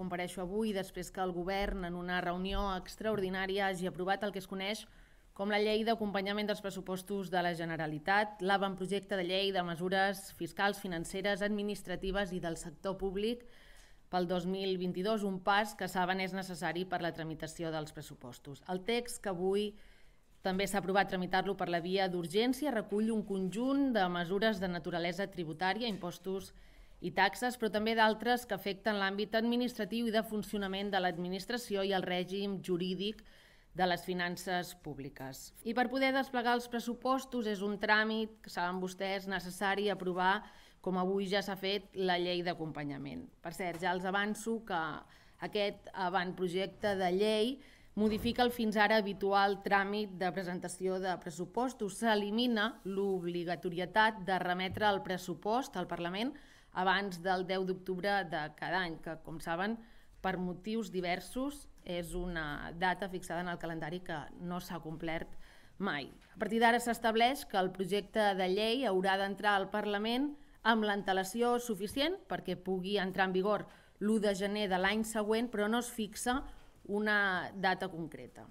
compareixo avui després que el govern en una reunió extraordinària hagi aprovat el que es coneix com la llei d'acompanyament dels pressupostos de la Generalitat, l'avantprojecte de llei de mesures fiscals, financeres, administratives i del sector públic pel 2022, un pas que saben és necessari per la tramitació dels pressupostos. El text que avui també s'ha aprovat tramitar-lo per la via d'urgència, recull un conjunt de mesures de naturalesa tributària, impostos taxes, però també d'altres que afecten l'àmbit administratiu i de funcionament de l'administració i el règim jurídic de les finances públiques. I per poder desplegar els pressupostos és un tràmit, que saben vostès, necessari aprovar, com avui ja s'ha fet, la llei d'acompanyament. Per cert, ja els avanço que aquest avantprojecte de llei modifica el fins ara habitual tràmit de presentació de pressupostos. S'elimina l'obligatorietat de remetre el pressupost al Parlament abans del 10 d'octubre de cada any, que, com saben, per motius diversos és una data fixada en el calendari que no s'ha complert mai. A partir d'ara s'estableix que el projecte de llei haurà d'entrar al Parlament amb l'antelació suficient perquè pugui entrar en vigor l'1 de gener de l'any següent, però no es fixa una data concreta.